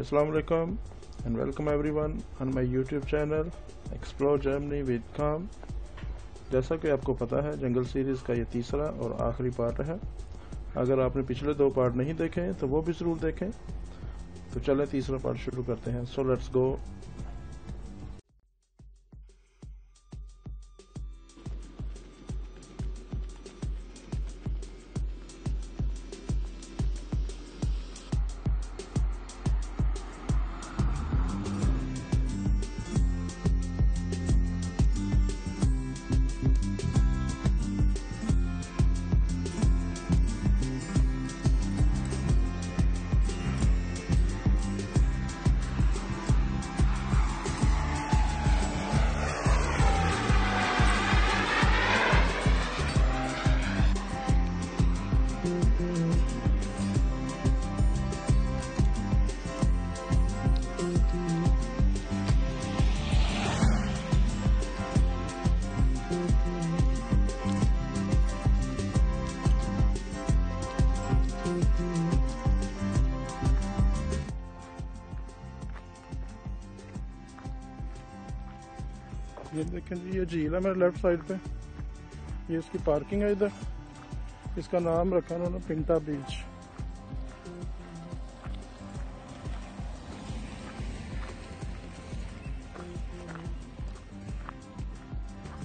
Assalamu alaikum and welcome everyone on my YouTube channel, Explore Germany with Calm. जैसा कि आपको पता है, जंगल सीरीज़ का ये तीसरा और आखिरी पार्ट है। अगर आपने पिछले दो पार्ट नहीं देखे तो वो भी ज़रूर देखें। तो चले तीसरा पार्ट शुरू करते हैं। सो लेट्स गो जी ये झील है मेरे लेफ़्ट साइड पे। ये इसकी पार्किंग है इधर। इसका नाम रखा उन्होंने पिंटा बीच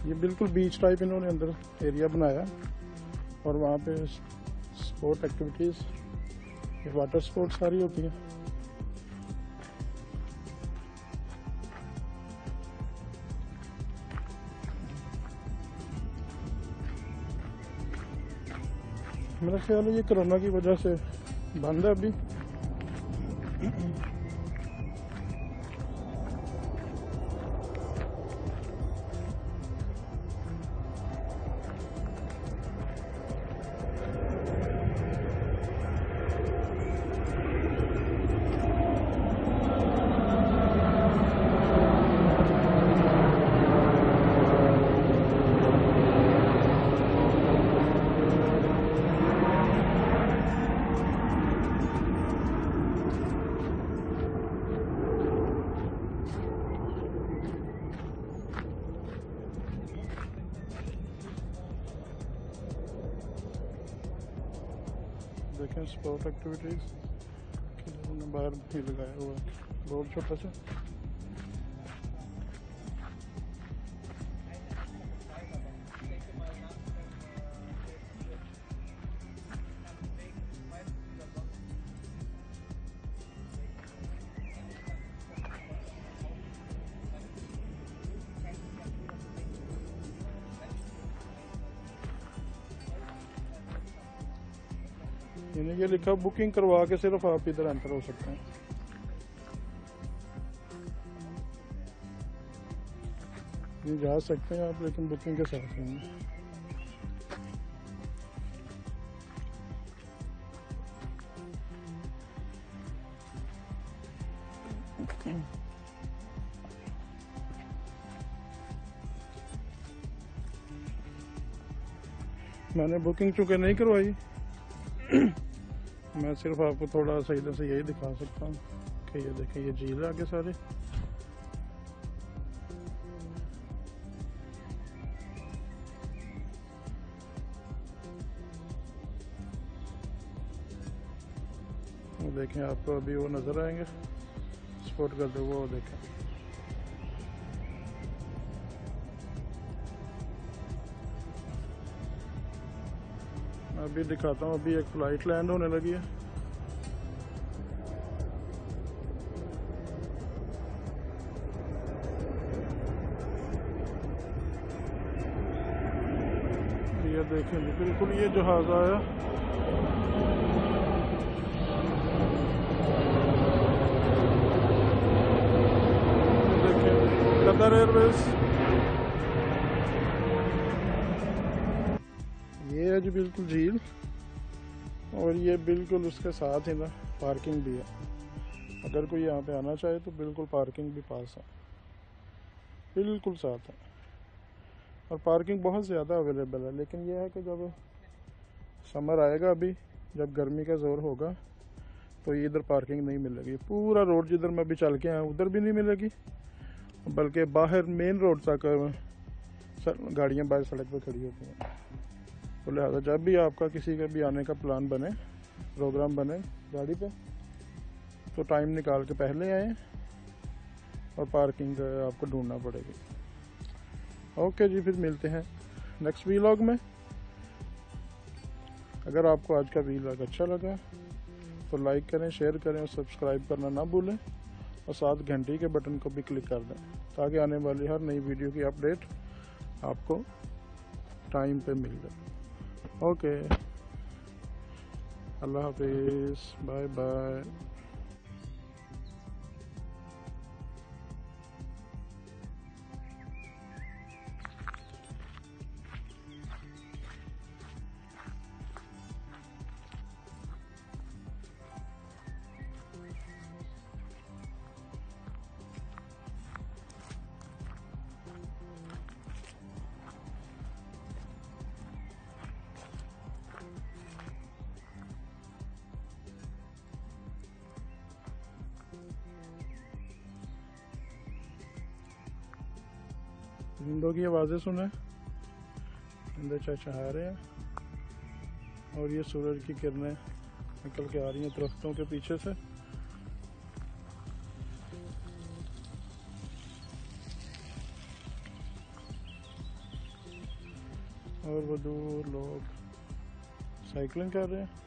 ये बिल्कुल बीच टाइप इन्होंने अंदर एरिया बनाया और वहाँ पे स्पोर्ट एक्टिविटीज़ वाटर स्पोर्ट सारी होती हैं। मेरा ख्याल है ये कोरोना की वजह से बंद है अभी। देखें स्पोर्ट एक्टिविटीज़ बाहर भी लगाया हुआ बोर्ड छोटा सा। यानी ये लिखा बुकिंग करवा के सिर्फ़ आप इधर एंटर हो सकते हैं। ये जा सकते हैं आप, लेकिन बुकिंग के साथ नहीं मैंने बुकिंग चूँकि नहीं करवाई। मैं सिर्फ़ आपको थोड़ा सा इधर से यही दिखा सकता हूँ कि ये देखें ये झील है आगे सारे। देखें, आपको अभी वो नज़र आएँगे। स्पॉट कर दो वो देखें। अभी दिखाता हूँ, अभी एक फ़्लाइट लैंड होने लगी है। ये देखें बिल्कुल ये जहाज़ आया। देखें कतर एयरवेज ये है जी, बिल्कुल झील। और ये बिल्कुल उसके साथ ही ना पार्किंग भी है। अगर कोई यहाँ पे आना चाहे तो बिल्कुल पार्किंग भी पास है। बिल्कुल साथ है। और पार्किंग बहुत ज़्यादा अवेलेबल है, लेकिन ये है कि जब समर आएगा अभी, जब गर्मी का ज़ोर होगा तो ये इधर पार्किंग नहीं मिलेगी। पूरा रोड जिधर मैं अभी चल के आया उधर भी नहीं मिलेगी, बल्कि बाहर मेन रोड तक गाड़ियाँ बाहर सड़क पर खड़ी होती हैं। तो लिहाजा जब भी आपका किसी का भी आने का प्लान बने प्रोग्राम बने गाड़ी पे तो टाइम निकाल के पहले आए और पार्किंग आपको ढूंढना पड़ेगी। ओके जी, फिर मिलते हैं नेक्स्ट वीलॉग में। अगर आपको आज का वीलॉग अच्छा लगा तो लाइक करें शेयर करें और सब्सक्राइब करना ना भूलें और साथ घंटी के बटन को भी क्लिक कर दें, ताकि आने वाली हर नई वीडियो की अपडेट आपको टाइम पे मिल जाए। okay. Allah Hafiz. Bye bye परिंदों की आवाज़ें सुने परिंदे चहचहा रहे हैं, और ये सूरज की किरणें निकल के आ रही हैं दरख्तों के पीछे से। और वो दूर लोग साइकिलिंग कर रहे हैं।